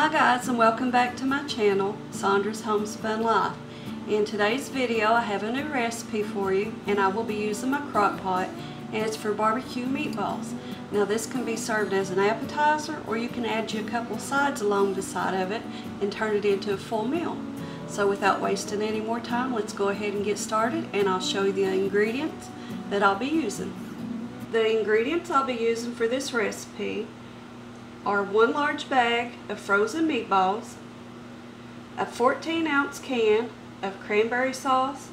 Hi guys and welcome back to my channel, Sandra's Homespun Life. In today's video I have a new recipe for you and I will be using my crock pot and it's for barbecue meatballs. Now this can be served as an appetizer or you can add you a couple sides along the side of it and turn it into a full meal. So without wasting any more time let's go ahead and get started and I'll show you the ingredients that I'll be using. The ingredients I'll be using for this recipe are one large bag of frozen meatballs, a 14 ounce can of cranberry sauce,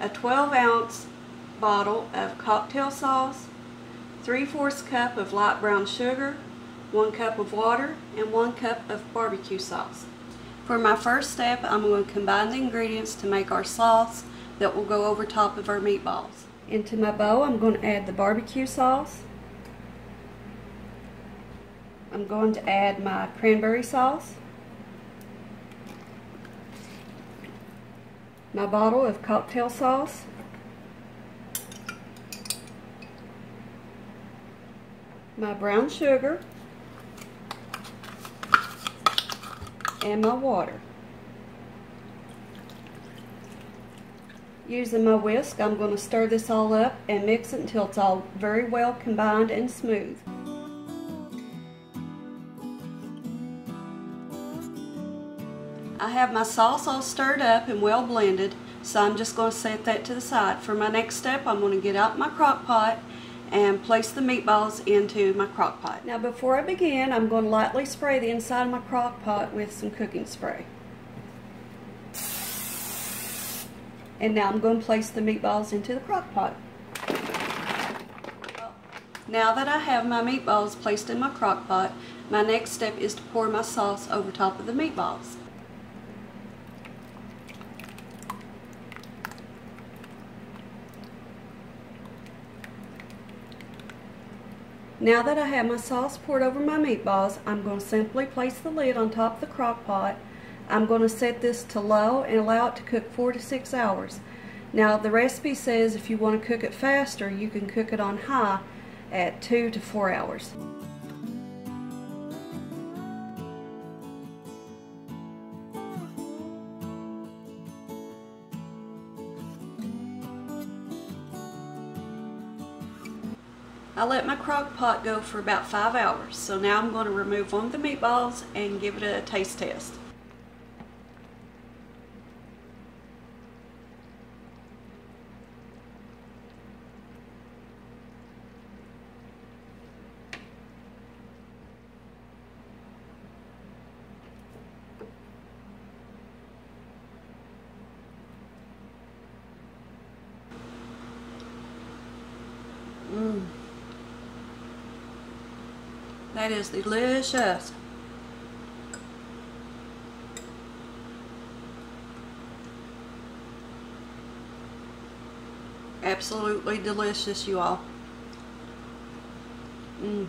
a 12 ounce bottle of cocktail sauce, 3 fourths cup of light brown sugar, 1 cup of water, and 1 cup of barbecue sauce. For my first step, I'm going to combine the ingredients to make our sauce that will go over top of our meatballs. Into my bowl, I'm going to add the barbecue sauce, I'm going to add my cranberry sauce, my bottle of cocktail sauce, my brown sugar, and my water. Using my whisk, I'm going to stir this all up and mix it until it's all very well combined and smooth. I have my sauce all stirred up and well blended, so I'm just going to set that to the side. For my next step, I'm going to get out my crock pot and place the meatballs into my crock pot. Now before I begin, I'm going to lightly spray the inside of my crock pot with some cooking spray. And now I'm going to place the meatballs into the crock pot. Now that I have my meatballs placed in my crock pot, my next step is to pour my sauce over top of the meatballs. Now that I have my sauce poured over my meatballs, I'm going to simply place the lid on top of the crock pot. I'm going to set this to low and allow it to cook 4 to 6 hours. Now the recipe says if you want to cook it faster, you can cook it on high at 2 to 4 hours. I let my crock pot go for about five hours. So now I'm going to remove one of the meatballs and give it a taste test. Mmm. That is delicious. Absolutely delicious, you all. Mm.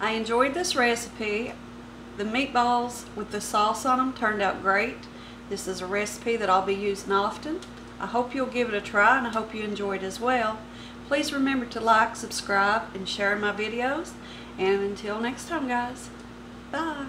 I enjoyed this recipe. The meatballs with the sauce on them turned out great. This is a recipe that I'll be using often. I hope you'll give it a try and I hope you enjoy it as well. Please remember to like, subscribe, and share my videos. And until next time, guys, bye.